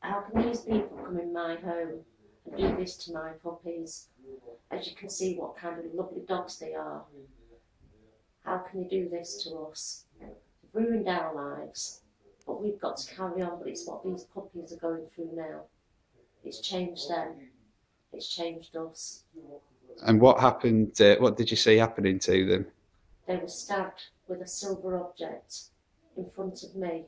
How can these people come in my home and do this to my puppies? As you can see, what kind of lovely dogs they are. How can they do this to us? They've ruined our lives, but we've got to carry on. But it's what these puppies are going through now. It's changed them. It's changed us. And what happened? Uh, what did you see happening to them? They were stabbed with a silver object in front of me